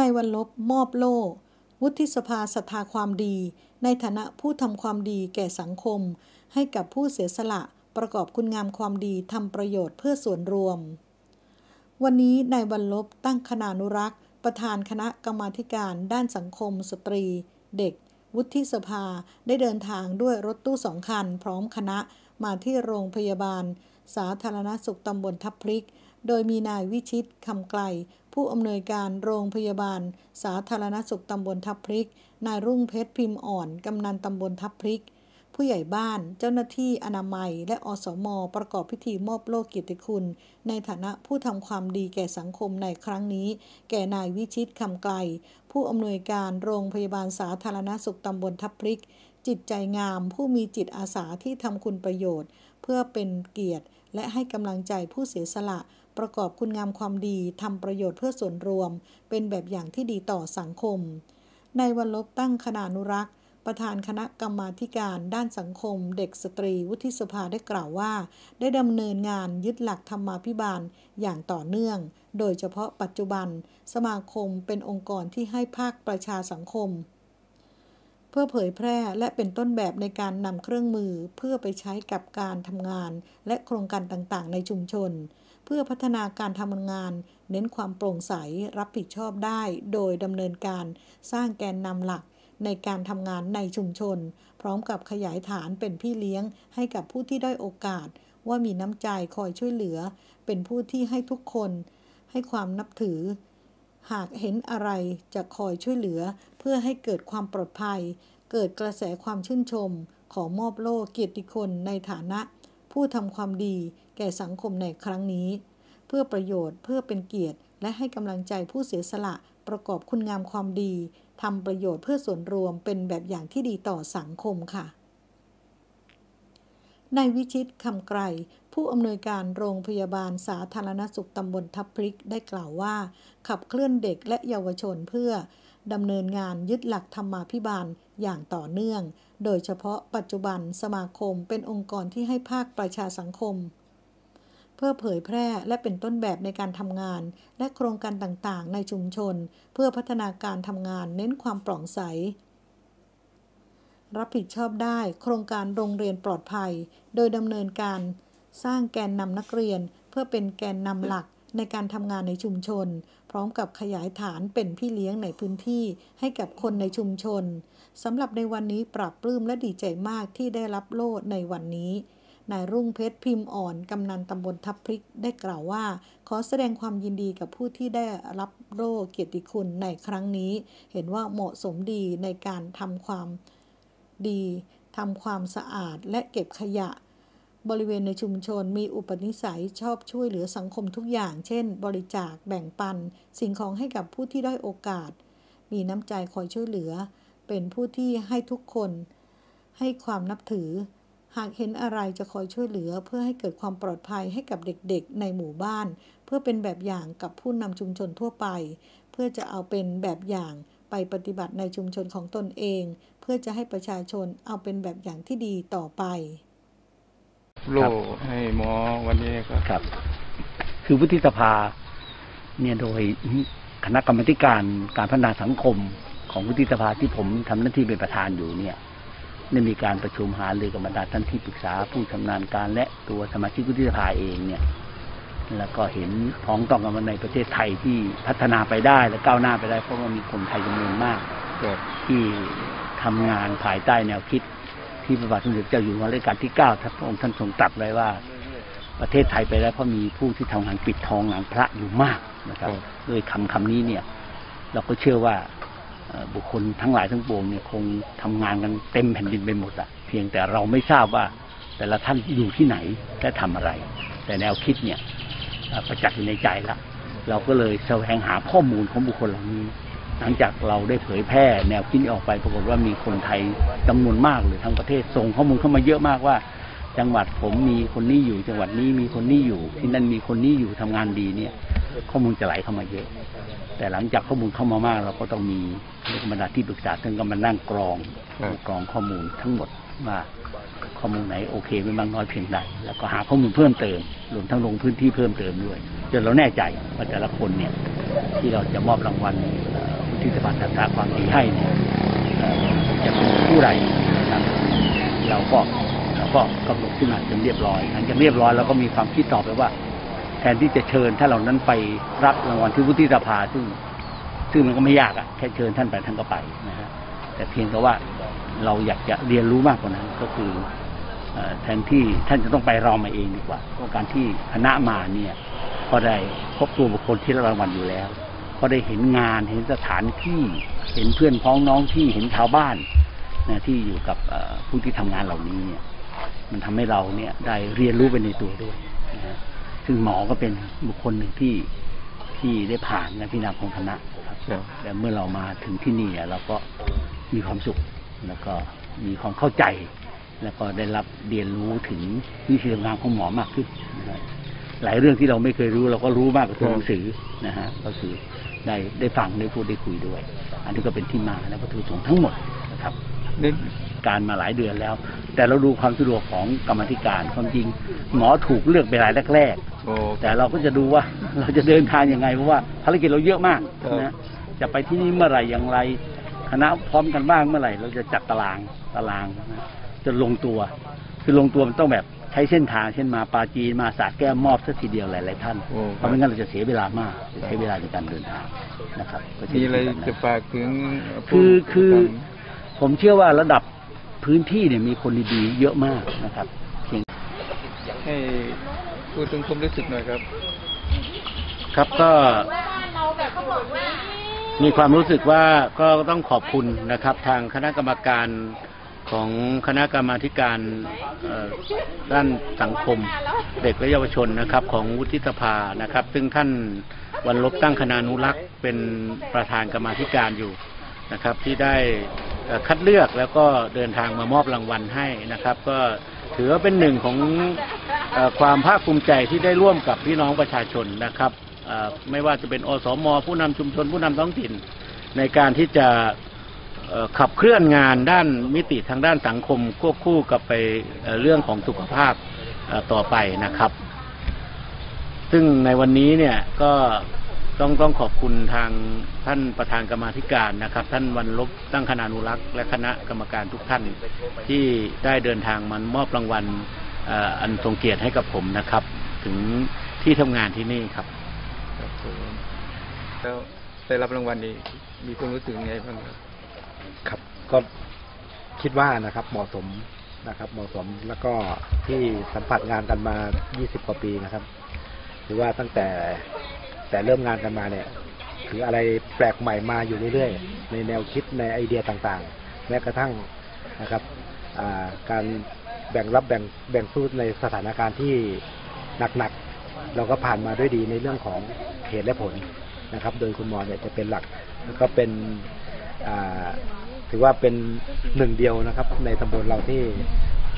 ในวันลบมอบโล่ วุฒิสภาศรัทธาความดี ในฐานะผู้ทำความดีแก่สังคม ให้กับผู้เสียสละประกอบคุณงามความดีทำประโยชน์เพื่อส่วนรวม วันนี้ในวันลบตั้งคณานุรักษ์ ประธานคณะกรรมาการด้านสังคม สตรี เด็ก วุฒิสภาได้เดินทางด้วยรถตู้สองคัน พร้อมคณะมาที่โรงพยาบาล สาธารณสุขตำบลทับพริก โดยมีนายวิชิตคำไกล ผู้อำนวยการโรงพยาบาล สาธารณสุขตำบลทับพริก นายรุ่งเพชรพิมพ์อ่อน กำนันตำบลทับพริก ผู้ใหญ่บ้าน เจ้าหน้าที่อนามัย และอสม ประกอบพิธีมอบโล่เกียรติคุณ ในฐานะผู้ทำความดีแก่สังคมในครั้งนี้ แก่นายวิชิตคำไกล ผู้อำนวยการโรงพยาบาลสาธารณสุขตำบลทับพริก จิตใจงาม ผู้มีจิตอาสาที่ทำคุณประโยชน์ เพื่อเป็นเกียรติและให้กำลังใจผู้เสียสละประกอบคุณงามความดีทำประโยชน์เพื่อส่วนรวม เป็นแบบอย่างที่ดีต่อสังคม ในวันลบตั้งคณานุรักษ์ ประธานคณะกรรมาการด้านสังคม เด็กสตรีวุฒิสภาได้กล่าวว่า ได้ดำเนินงานยึดหลักธรรมาภิบาลอย่างต่อเนื่อง โดยเฉพาะปัจจุบัน สมาคมเป็นองค์กรที่ให้ภาคประชาสังคม เพื่อเผยแพร่และเป็นต้นแบบในการนำเครื่องมือเพื่อไปใช้กับการทำงาน และโครงการต่างๆ ในชุมชน เพื่อพัฒนาการทำงาน เน้นความโปร่งใสรับผิดชอบได้ โดยดำเนินการสร้างแกนนำหลักในการทำงานในชุมชน พร้อมกับขยายฐานเป็นพี่เลี้ยงให้กับผู้ที่ได้โอกาส ว่ามีน้ำใจคอยช่วยเหลือ เป็นผู้ที่ให้ทุกคน ให้ความนับถือ หากเห็นอะไรจะคอยช่วยเหลือเพื่อให้เกิดความปลอดภัย เกิดกระแสความชื่นชม ขอมอบโล่เกียรติคุณในฐานะ ผู้ทำความดีแก่สังคมในครั้งนี้ เพื่อประโยชน์เพื่อเป็นเกียรติ และให้กำลังใจผู้เสียสละประกอบคุณงามความดีทำประโยชน์เพื่อส่วนรวมเป็นแบบอย่างที่ดีต่อสังคมค่ะ นายวิชิตคำไกรผู้อำนวยการโรงพยาบาลสาธารณสุขตำบลทับพริกได้กล่าวว่า ขับเคลื่อนเด็กและเยาวชนเพื่อดำเนินงานยึดหลักธรรมาภิบาลอย่างต่อเนื่อง โดยเฉพาะปัจจุบันสมาคมเป็นองค์กรที่ให้ภาคประชาสังคม เพื่อเผยแพร่และเป็นต้นแบบในการทำงาน และโครงการต่างๆ ในชุมชน เพื่อพัฒนาการทำงานเน้นความโปร่งใส รับผิดชอบได้โครงการโรงเรียนปลอดภัย โดยดำเนินการสร้างแกนนำนักเรียน เพื่อเป็นแกนนำหลักในการทำงานในชุมชน พร้อมกับขยายฐานเป็นพี่เลี้ยงในพื้นที่ให้กับคนในชุมชนสำหรับในวันนี้ปรับปลื้มและดีใจมากที่ได้รับโล่ในวันนี้นายรุ่งเพชรพิมพ์อ่อน กำนันตำบลทับพริกได้กล่าวว่า ขอแสดงความยินดีกับผู้ที่ได้รับโล่เกียรติคุณในครั้งนี้ เห็นว่าเหมาะสมดีในการทำความ ดีทำความสะอาดและเก็บขยะ บริเวณในชุมชนมีอุปนิสัยชอบช่วยเหลือสังคมทุกอย่าง เช่น บริจาคแบ่งปัน สิ่งของให้กับผู้ที่ด้อยโอกาส มีน้ำใจคอยช่วยเหลือ เป็นผู้ที่ให้ทุกคน ให้ความนับถือ หากเห็นอะไรจะคอยช่วยเหลือ เพื่อให้เกิดความปลอดภัยให้กับเด็กๆ ในหมู่บ้าน เพื่อเป็นแบบอย่างกับผู้นำชุมชนทั่วไป เพื่อจะเอาเป็นแบบอย่าง ไปปฏิบัติในชุมชนของตนเอง เพื่อจะให้ประชาชนเอาเป็นแบบอย่างที่ดีต่อไปโล่ให้หมอวันนี้ก็ครับ คือวุฒิสภา เนี่ยโดยคณะกรรมาธิการการพัฒนาสังคมของวุฒิสภาที่ผมทำหน้าที่เป็นประธานอยู่เนี่ยได้มีการประชุมหารือกับบรรดาท่านที่ปรึกษาผู้ชำนาญการและตัวสมาชิกวุฒิสภาเองเนี่ย แล้วก็เห็นพ้องต้องกันมาในประเทศไทยที่พัฒนาไปได้และก้าวหน้าไปได้ เพราะว่ามีคนไทยจำนวนมากที่ทำงานภายใต้แนวคิด ที่พระบาทสมเด็จเจ้าอยู่หัวรัชกาลที่เก้าท่านพระองค์ท่านทรงตรัสไว้ว่า ประเทศไทยไปได้เพราะมีผู้ที่ทำงานปิดทองหลังพระอยู่มากนะครับด้วยคำคำนี้เนี่ย เราก็เชื่อว่าบุคคลทั้งหลายทั้งปวงเนี่ยคงทำงานกันเต็มแผ่นดินไปหมดอะเพียงแต่เราไม่ทราบว่าแต่ละท่านอยู่ที่ไหนและทำอะไร แต่แนวคิดเนี่ย ประจักษ์อยู่ในใจแล้วเราก็เลยแสวงหาข้อมูลของบุคคลเหล่านี้ หลังจากเราได้เผยแพร่แนวคิดนี้ออกไปปรากฏว่ามีคนไทยจำนวนมากเลยทั้งประเทศส่งข้อมูลเข้ามาเยอะมากว่า จังหวัดผมมีคนนี้อยู่ จังหวัดนี้มีคนนี้อยู่ ที่นั่นมีคนนี้อยู่ทำงานดีเนี่ย ข้อมูลจะไหลเข้ามาเยอะ แต่หลังจากข้อมูลเข้ามามาก เราก็ต้องมีเรื่องบรรดาที่ปรึกษาซึ่งก็มานั่งกรองกรองข้อมูลทั้งหมดว่า ข้อมูลไหนโอเคไม่มากน้อยเพียงใดแล้วก็หาข้อมูลเพิ่มเติมรวมทั้งลงพื้นที่เพิ่มเติมด้วยจนเราแน่ใจว่าแต่ละคนเนี่ยที่เราจะมอบรางวัลเอ่อวุฒิสภาสถาความดีให้เนี่ยจะเป็นผู้ใดนะครับเราก็เราก็กำหนดขึ้นมาจนเรียบร้อยหลังจากเรียบร้อยเราก็มีความคิดต่อไปว่า แทนที่จะเชิญท่านเหล่านั้นไปรับรางวัลที่วุฒิสภาซึ่งซึ่งมันก็ไม่ยากอะแค่เชิญท่านไปท่านก็ไปนะฮะแต่เพียงแต่ว่าเราอยากจะเรียนรู้มากกว่านั้นก็คือ แทนที่ท่านจะต้องไปเรามาเองดีกว่าเพราะการที่คณะมาเนี่ยก็ได้พบตัวบุคคลที่รับรางวัลอยู่แล้ว ก็ได้เห็นงานเห็นสถานที่เห็นเพื่อนพ้องน้องที่เห็นชาวบ้านนะที่อยู่กับเอ่อผู้ที่ทำงานเหล่านี้เนี่ยมันทำให้เราเนี่ยได้เรียนรู้ไปในตัวด้วยนะฮะซึ่งหมอก็เป็นบุคคลหนึ่งที่ที่ได้ผ่านการพิจารณาของคณะครับครับแต่เมื่อเรามาถึงที่นี่อะเราก็มีความสุขแล้วก็มีความเข้าใจ แล้วก็ได้รับเรียนรู้ถึงวิธีทำงานของหมอมากขึ้นนะฮะหลายเรื่องที่เราไม่เคยรู้เราก็รู้มากกว่าตัวหนังสือนะฮะก็คือได้ได้ฟังได้พูดได้คุยด้วย อันนี้ก็เป็นที่มาและวัตถุประสงค์ทั้งหมดนะครับนี่การมาหลายเดือนแล้ว แต่เราดูความสะดวกของกรรมาธิการความจริงหมอถูกเลือกไปรายแรกโอ้ๆแต่เราก็จะดูว่าเราจะเดินทางยังไงเพราะว่าภารกิจเราเยอะมากครับนะจะไปที่นี่เมื่อไหร่อย่างไร คณะพร้อมกันบ้างเมื่อไหร่ เราจะจัดตารางตารางนะ จนลงตัว คือลงตัวมันต้องแบบใช้เส้นทางเช่นมาปาจีนมาสาแก้วมอบสักทีเดียวหลายๆท่านโอ้เพราะไม่งั้นเราจะเสียเวลามากจะใช้เวลาในการเดินทางนะครับก็เช่นมีอะไรเดียวกันนจะฝากถึงคือคือผู้ทผมเชื่อว่าระดับพื้นที่เนี่ยมีคนดีๆเยอะมากนะครับเพียงำให้พูดถึงความรู้สึกหน่อยครับ ครับก็มีความรู้สึกว่าก็ต้องขอบคุณนะครับ ทางคณะกรรมการ ของคณะกรรมาธิการด้านสังคมเด็กและเยาวชนนะครับ ของวุฒิสภานะครับ ซึ่งท่านวันลบตั้งคณานุรักษ์เป็นประธานกรรมาธิการอยู่นะครับ ที่ได้คัดเลือกแล้วก็เดินทางมามอบรางวัลให้นะครับ ก็ถือว่าเป็นหนึ่งของอความภาคภูมิใจที่ได้ร่วมกับพี่น้องประชาชนนะครับไม่ว่าจะเป็นอสม ผู้นำชุมชนผู้นำท้องถิ่นในการที่จะ ขับเคลื่อนงานด้านมิติทางด้านสังคมควบคู่กับไปเรื่องของสุขภาพต่อไปนะครับ ซึ่งในวันนี้เนี่ยก็ต้องต้องขอบคุณทางท่านประธานกรรมาธิการนะครับ ท่านวันลบตั้งคณานุรักษ์และคณะกรรมการทุกท่านที่ได้เดินทางมามอบรางวัลอันทรงเกียรติให้กับผมนะครับ ถึงที่ทำงานที่นี่ครับแล้วได้รับรางวัลนี้มีความรู้สึกยังไงบ้างครับ ครับ ก็คิดว่านะครับ เหมาะสมนะครับ เหมาะสมแล้วก็ที่สัมผัสงานกันมา 20 กว่าปีนะครับ ถือว่าตั้งแต่แต่เริ่มงานกันมาเนี่ยถืออะไรแปลกใหม่มาอยู่เรื่อยๆ ในแนวคิดในไอเดียต่างๆ แม้กระทั่งนะครับาการแบ่งรับแบ่งแบ่งสู้ในสถานการณ์ที่หนักๆ เราก็ผ่านมาด้วยดีในเรื่องของเหตุและผลนะครับ โดยคุณหมอเนี่ยจะเป็นหลัก แล้วก็เป็น ถือว่าเป็นหนึ่งเดียวนะครับ ในตำบลเราที่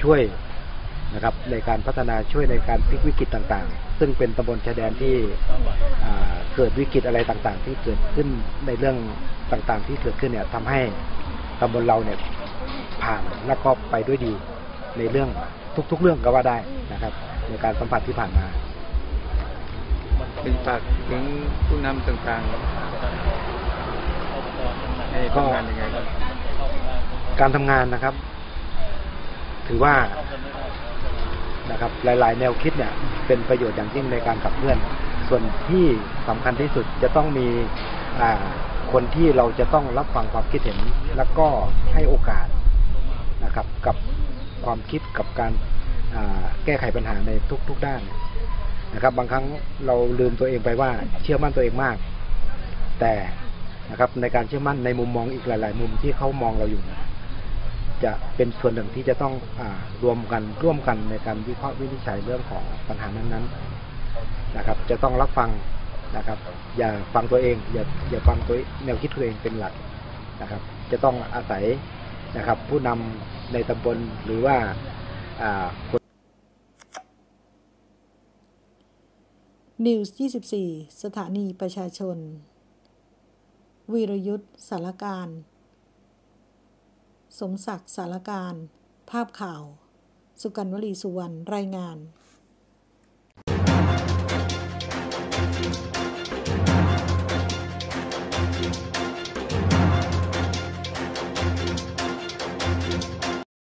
ช่วยนะครับ ในการพัฒนาช่วยในการพลิกวิกฤตต่างๆ ซึ่งเป็นตำบลชายแดนที่เกิดวิกฤตอะไรต่างๆ ที่เกิดขึ้นในเรื่องต่างๆ ที่เกิดขึ้นเนี่ยทำให้ตำบลเราเนี่ยผ่านแล้วก็ไปด้วยดีในเรื่องทุก ๆ เรื่องก็ว่าได้นะครับ ในการสัมผัสที่ผ่านมา เป็นฝากถึงผู้นำต่างๆ ให้ทำงานยังไงครับการทำงานนะครับ ถือว่านะครับ หลาย ๆ แนวคิดเนี่ย เป็นประโยชน์อย่างยิ่งในการขับเคลื่อน ส่วนที่สำคัญที่สุดจะต้องมีอ่าคนที่เราจะต้องรับฟังความคิดเห็น แล้วก็ให้โอกาสนะครับ กับความคิดกับการแก้ไขปัญหาในทุก ๆ ด้านนะครับ บางครั้งเราลืมตัวเองไปว่า เชื่อมั่นตัวเองมาก แต่ นะครับ ในการเชื่อมั่นในมุมมองอีกหลาย ๆ มุมที่เขามองเราอยู่นี่ยจะเป็นส่วนหนึ่งที่จะต้องอารวมกันร่วมกันในการวิเคราะห์วินิจฉัยเรื่องของปัญหานั้นๆนะครับ จะต้องรับฟังนะครับ อย่าฟังตัวเอง อย่าอย่าฟังตัวแนวคิดตัวเองเป็นหลักนะครับ จะต้องอาศัยนะครับ ผู้นำในตำบลหรือว่าอ่านิวส์24 สถานีประชาชน วีรยุทธ์สารการ สมศักดิ์สารการ ภาพข่าว สุกันวลีสุวรรณ รายงาน